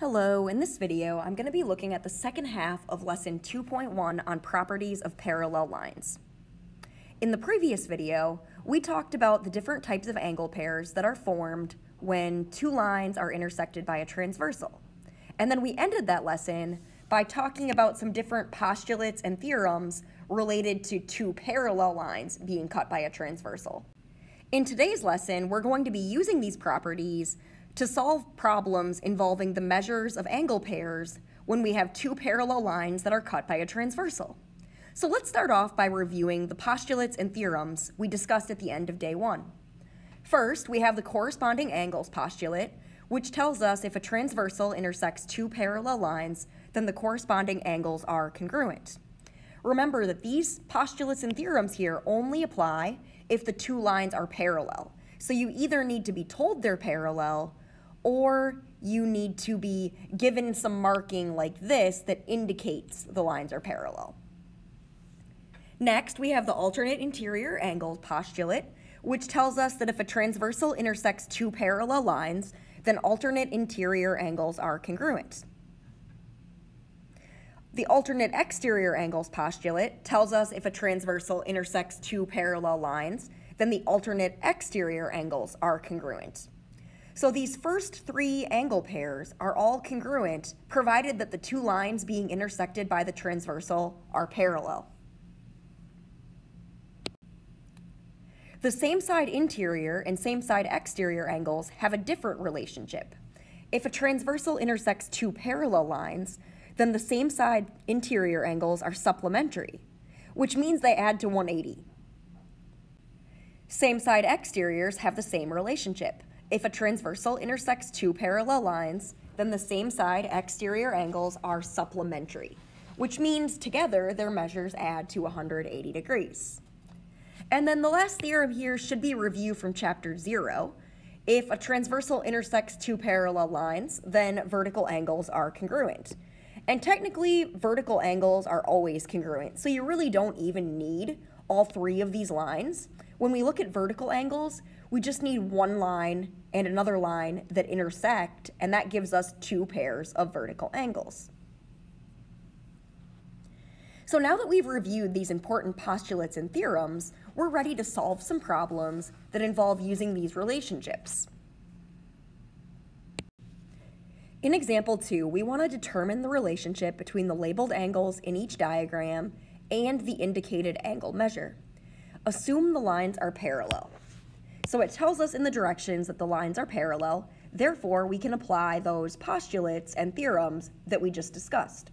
Hello, in this video, I'm going to be looking at the second half of lesson 2.1 on properties of parallel lines. In the previous video, we talked about the different types of angle pairs that are formed when two lines are intersected by a transversal. And then we ended that lesson by talking about some different postulates and theorems related to two parallel lines being cut by a transversal. In today's lesson, we're going to be using these properties to solve problems involving the measures of angle pairs when we have two parallel lines that are cut by a transversal. So let's start off by reviewing the postulates and theorems we discussed at the end of day one. First, we have the corresponding angles postulate, which tells us if a transversal intersects two parallel lines, then the corresponding angles are congruent. Remember that these postulates and theorems here only apply if the two lines are parallel. So you either need to be told they're parallel or you need to be given some marking like this that indicates the lines are parallel. Next, we have the alternate interior angles postulate, which tells us that if a transversal intersects two parallel lines, then alternate interior angles are congruent. The alternate exterior angles postulate tells us if a transversal intersects two parallel lines, then the alternate exterior angles are congruent. So these first three angle pairs are all congruent, provided that the two lines being intersected by the transversal are parallel. The same side interior and same side exterior angles have a different relationship. If a transversal intersects two parallel lines, then the same side interior angles are supplementary, which means they add to 180. Same side exteriors have the same relationship. If a transversal intersects two parallel lines, then the same side exterior angles are supplementary, which means together their measures add to 180 degrees. And then the last theorem here should be review from chapter zero. If a transversal intersects two parallel lines, then vertical angles are congruent. And technically, vertical angles are always congruent, so you really don't even need all three of these lines. When we look at vertical angles, we just need one line and another line that intersect, and that gives us two pairs of vertical angles. So now that we've reviewed these important postulates and theorems, we're ready to solve some problems that involve using these relationships. In example 2, we want to determine the relationship between the labeled angles in each diagram and the indicated angle measure. Assume the lines are parallel. So it tells us in the directions that the lines are parallel, therefore we can apply those postulates and theorems that we just discussed.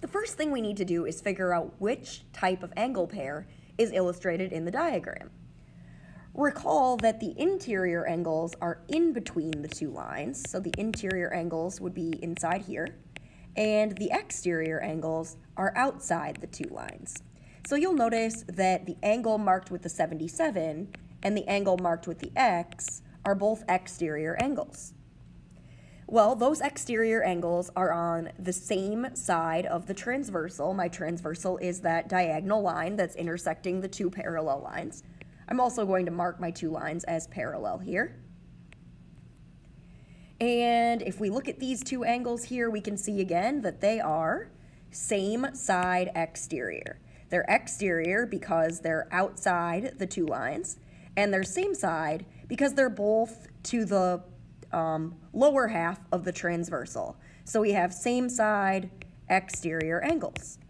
The first thing we need to do is figure out which type of angle pair is illustrated in the diagram. Recall that the interior angles are in between the two lines, so the interior angles would be inside here, and the exterior angles are outside the two lines. So you'll notice that the angle marked with the 77 and the angle marked with the X are both exterior angles. Well, those exterior angles are on the same side of the transversal. My transversal is that diagonal line that's intersecting the two parallel lines. I'm also going to mark my two lines as parallel here. And if we look at these two angles here, we can see again that they are same side exterior. They're exterior because they're outside the two lines, and their same side because they're both to the um, lower half of the transversal. So we have same side exterior angles.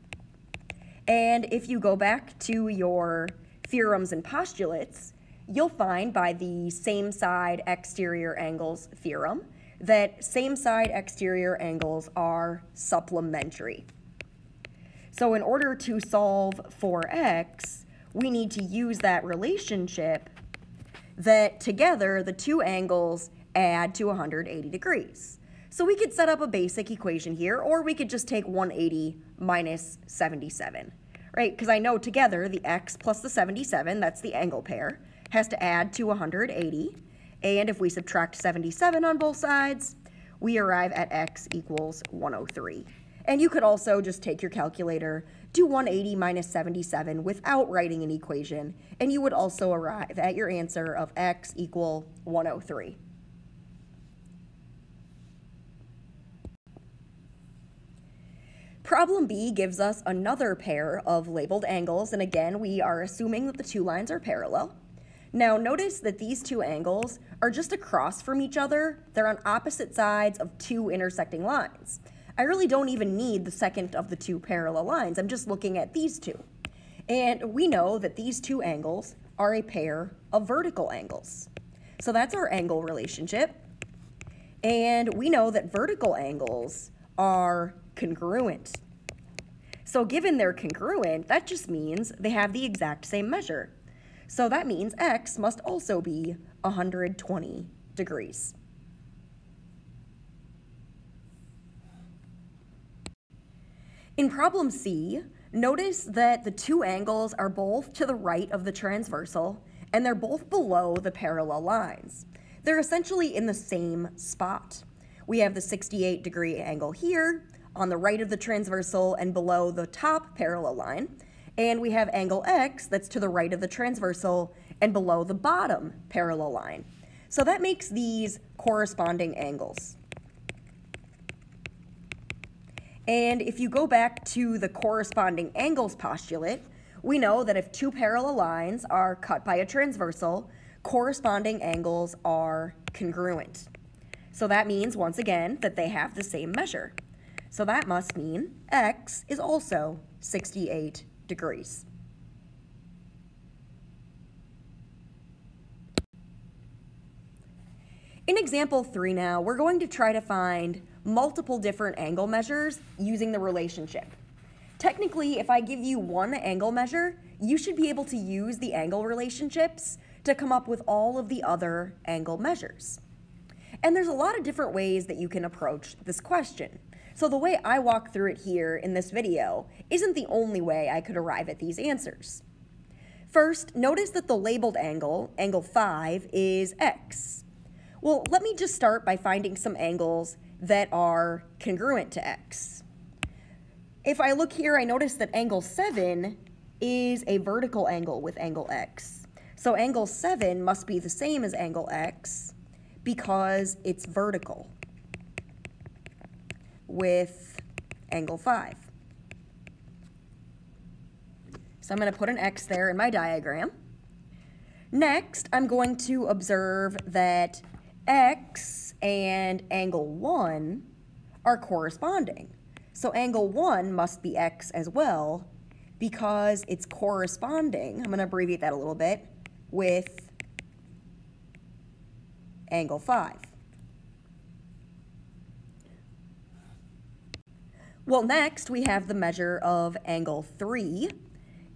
And if you go back to your theorems and postulates, you'll find by the same side exterior angles theorem that same side exterior angles are supplementary. So in order to solve for x, we need to use that relationship that together the two angles add to 180 degrees. So we could set up a basic equation here, or we could just take 180 minus 77, right? Because I know together the x plus the 77, that's the angle pair, has to add to 180. And if we subtract 77 on both sides, we arrive at x equals 103. And you could also just take your calculator, do 180 minus 77 without writing an equation, and you would also arrive at your answer of x equal 103. Problem B gives us another pair of labeled angles, and again, we are assuming that the two lines are parallel. Now notice that these two angles are just across from each other. They're on opposite sides of two intersecting lines. I really don't even need the second of the two parallel lines. I'm just looking at these two. And we know that these two angles are a pair of vertical angles. So that's our angle relationship. And we know that vertical angles are congruent. So given they're congruent, that just means they have the exact same measure. So that means x must also be 120 degrees. In problem C, notice that the two angles are both to the right of the transversal and they're both below the parallel lines. They're essentially in the same spot. We have the 68 degree angle here on the right of the transversal and below the top parallel line, and we have angle X that's to the right of the transversal and below the bottom parallel line. So that makes these corresponding angles. And if you go back to the corresponding angles postulate, we know that if two parallel lines are cut by a transversal, corresponding angles are congruent. So that means, once again, that they have the same measure. So that must mean x is also 68 degrees. In example three now, we're going to try to find multiple different angle measures using the relationship. Technically, if I give you one angle measure, you should be able to use the angle relationships to come up with all of the other angle measures. And there's a lot of different ways that you can approach this question. So the way I walk through it here in this video isn't the only way I could arrive at these answers. First, notice that the labeled angle, angle 5, is x. Well, let me just start by finding some angles that are congruent to x. If I look here, I notice that angle 7 is a vertical angle with angle x. So angle 7 must be the same as angle x because it's vertical with angle 5. So I'm going to put an X there in my diagram. Next, I'm going to observe that X and angle 1 are corresponding. So angle 1 must be X as well because it's corresponding, I'm going to abbreviate that a little bit, with angle 5. Well, next we have the measure of angle 3.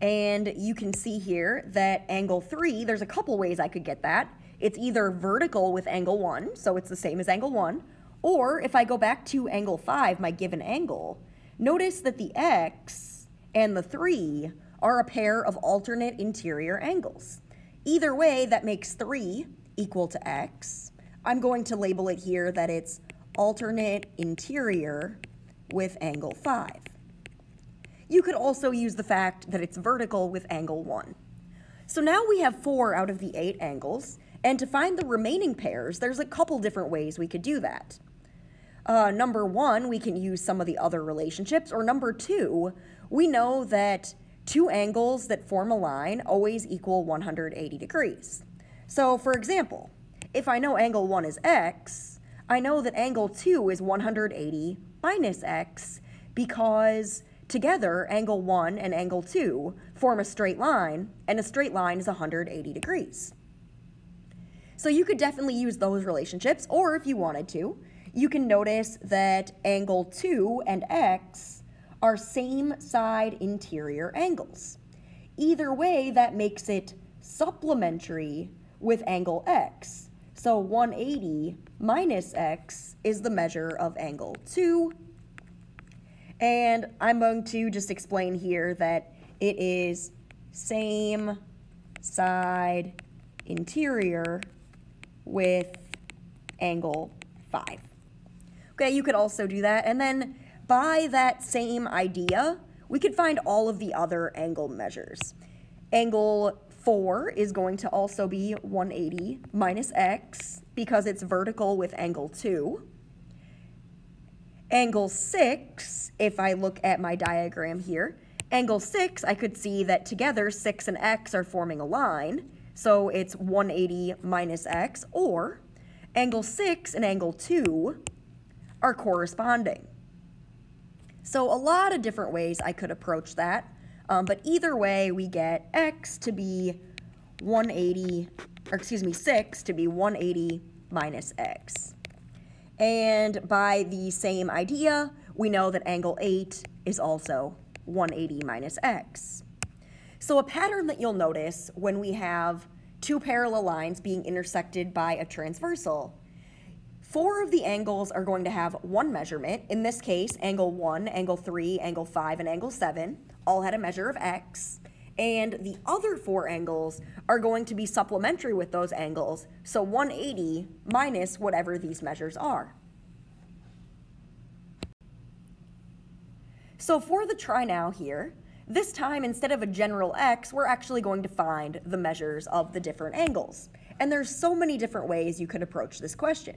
And you can see here that angle 3, there's a couple ways I could get that. It's either vertical with angle 1, so it's the same as angle 1, or if I go back to angle 5, my given angle, notice that the x and the 3 are a pair of alternate interior angles. Either way, that makes 3 equal to x. I'm going to label it here that it's alternate interior with angle 5. You could also use the fact that it's vertical with angle 1. So now we have four out of the eight angles, and to find the remaining pairs, there's a couple different ways we could do that. Uh, number one, we can use some of the other relationships, or number two, we know that two angles that form a line always equal 180 degrees. So for example, if I know angle 1 is x, I know that angle 2 is 180 minus x because together angle 1 and angle 2 form a straight line, and a straight line is 180 degrees. So you could definitely use those relationships, or if you wanted to, you can notice that angle 2 and x are same side interior angles. Either way, that makes it supplementary with angle x. So 180 minus x is the measure of angle 2. And I'm going to just explain here that it is same side interior with angle 5. Okay, you could also do that. And then by that same idea, we could find all of the other angle measures. Angle 4 is going to also be 180 minus x because it's vertical with angle 2. Angle 6, if I look at my diagram here, angle 6, I could see that together 6 and x are forming a line, so it's 180 minus x, or angle 6 and angle 2 are corresponding. So a lot of different ways I could approach that, um, but either way we get x to be 180, or excuse me, 6 to be 180 minus x. And by the same idea, we know that angle 8 is also 180 minus x. So a pattern that you'll notice when we have two parallel lines being intersected by a transversal Four of the angles are going to have one measurement. In this case, angle 1, angle 3, angle 5, and angle 7 all had a measure of x. And the other four angles are going to be supplementary with those angles, so 180 minus whatever these measures are. So for the try now here, this time instead of a general x, we're actually going to find the measures of the different angles. And there's so many different ways you could approach this question.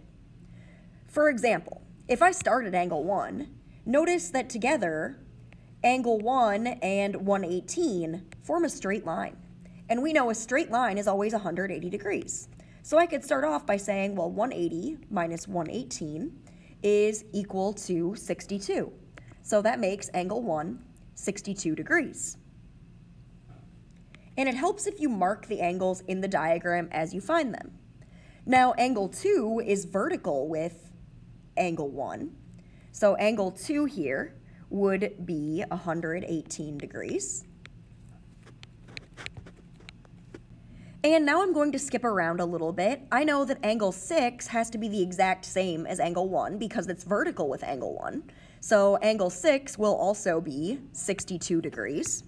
For example, if I start at angle 1, notice that together, angle 1 and 118 form a straight line. And we know a straight line is always 180 degrees. So I could start off by saying, well, 180 minus 118 is equal to 62. So that makes angle 1 62 degrees. And it helps if you mark the angles in the diagram as you find them. Now, angle 2 is vertical with angle 1. So angle 2 here would be 118 degrees. And now I'm going to skip around a little bit. I know that angle 6 has to be the exact same as angle 1 because it's vertical with angle 1. So angle 6 will also be 62 degrees.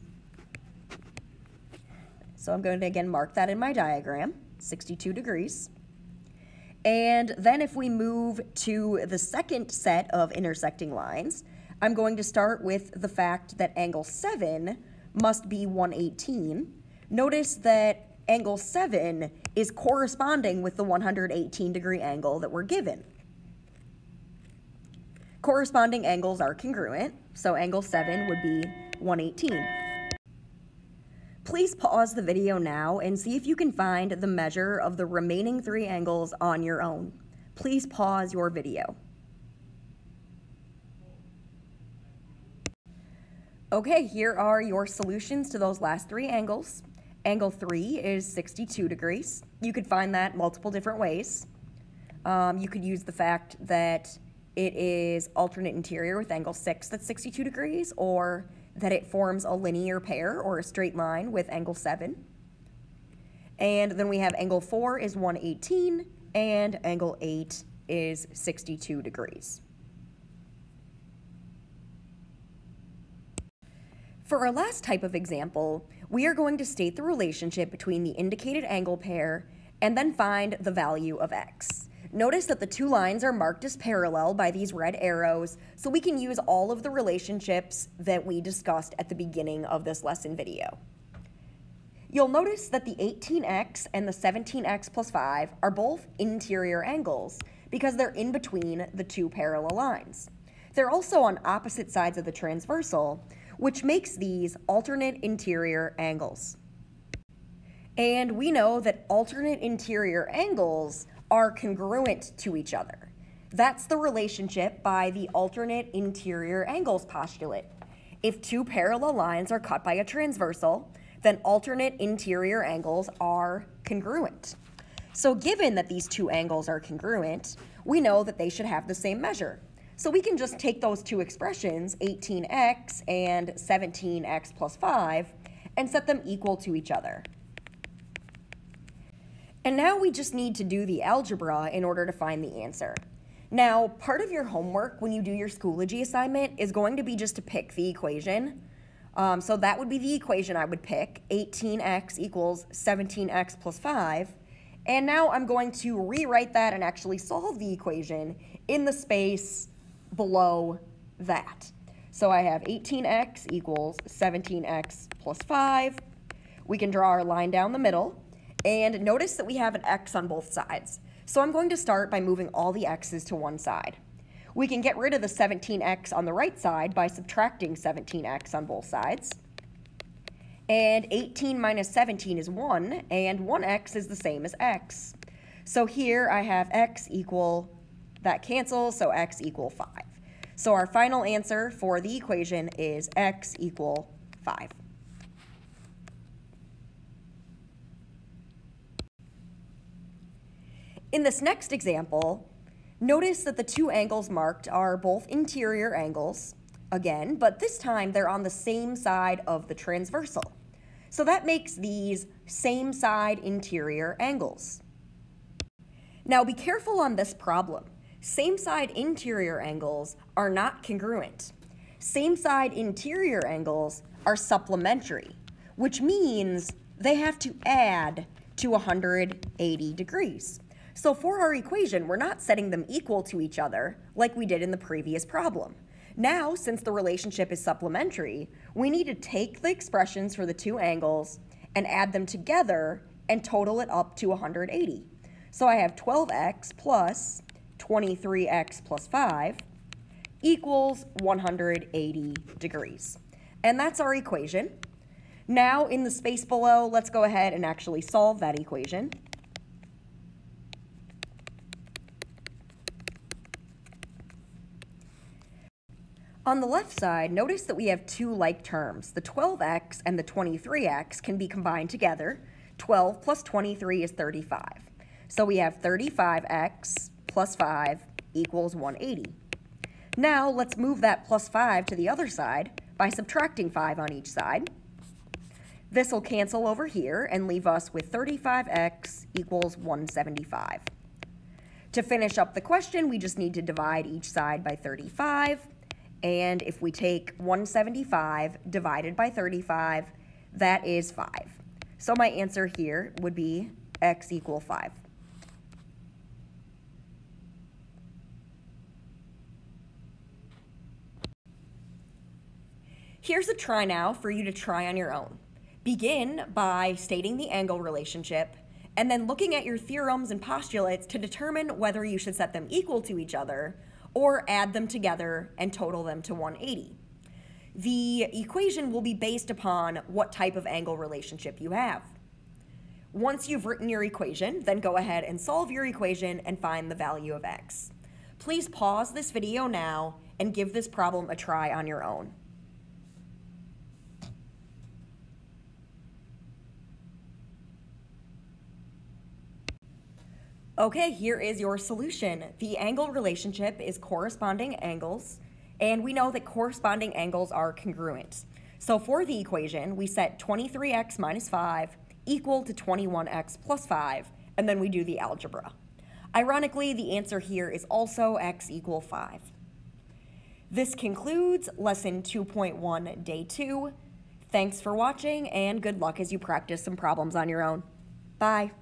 So I'm going to again mark that in my diagram, 62 degrees. And then if we move to the second set of intersecting lines, I'm going to start with the fact that angle 7 must be 118. Notice that angle 7 is corresponding with the 118 degree angle that we're given. Corresponding angles are congruent, so angle 7 would be 118. Please pause the video now and see if you can find the measure of the remaining three angles on your own. Please pause your video. Okay, here are your solutions to those last three angles. Angle 3 is 62 degrees. You could find that multiple different ways. Um, you could use the fact that it is alternate interior with angle 6 that's 62 degrees, or that it forms a linear pair or a straight line with angle 7. And then we have angle 4 is 118 and angle 8 is 62 degrees. For our last type of example, we are going to state the relationship between the indicated angle pair and then find the value of x. Notice that the two lines are marked as parallel by these red arrows, so we can use all of the relationships that we discussed at the beginning of this lesson video. You'll notice that the 18x and the 17x plus 5 are both interior angles because they're in between the two parallel lines. They're also on opposite sides of the transversal, which makes these alternate interior angles. And we know that alternate interior angles are congruent to each other. That's the relationship by the alternate interior angles postulate. If two parallel lines are cut by a transversal, then alternate interior angles are congruent. So given that these two angles are congruent, we know that they should have the same measure. So we can just take those two expressions, 18x and 17x plus 5, and set them equal to each other. And now we just need to do the algebra in order to find the answer. Now, part of your homework when you do your Schoology assignment is going to be just to pick the equation. Um, so that would be the equation I would pick, 18x equals 17x plus 5. And now I'm going to rewrite that and actually solve the equation in the space below that. So I have 18x equals 17x plus 5. We can draw our line down the middle. And notice that we have an x on both sides. So I'm going to start by moving all the x's to one side. We can get rid of the 17x on the right side by subtracting 17x on both sides. And 18 minus 17 is 1, and 1x is the same as x. So here I have x equal, that cancels, so x equal 5. So our final answer for the equation is x equal 5. In this next example, notice that the two angles marked are both interior angles, again, but this time they're on the same side of the transversal. So that makes these same side interior angles. Now be careful on this problem. Same side interior angles are not congruent. Same side interior angles are supplementary, which means they have to add to 180 degrees. So for our equation, we're not setting them equal to each other like we did in the previous problem. Now, since the relationship is supplementary, we need to take the expressions for the two angles and add them together and total it up to 180. So I have 12x plus 23x plus 5 equals 180 degrees. And that's our equation. Now, in the space below, let's go ahead and actually solve that equation. On the left side, notice that we have two like terms. The 12x and the 23x can be combined together. 12 plus 23 is 35. So we have 35x plus 5 equals 180. Now let's move that plus 5 to the other side by subtracting 5 on each side. This will cancel over here and leave us with 35x equals 175. To finish up the question, we just need to divide each side by 35 and if we take 175 divided by 35, that is 5. So my answer here would be x equal 5. Here's a try now for you to try on your own. Begin by stating the angle relationship and then looking at your theorems and postulates to determine whether you should set them equal to each other or add them together and total them to 180. The equation will be based upon what type of angle relationship you have. Once you've written your equation, then go ahead and solve your equation and find the value of x. Please pause this video now and give this problem a try on your own. Okay, here is your solution. The angle relationship is corresponding angles, and we know that corresponding angles are congruent. So for the equation, we set 23x minus 5 equal to 21x plus 5, and then we do the algebra. Ironically, the answer here is also x equal 5. This concludes lesson 2.1, day 2. Thanks for watching, and good luck as you practice some problems on your own. Bye.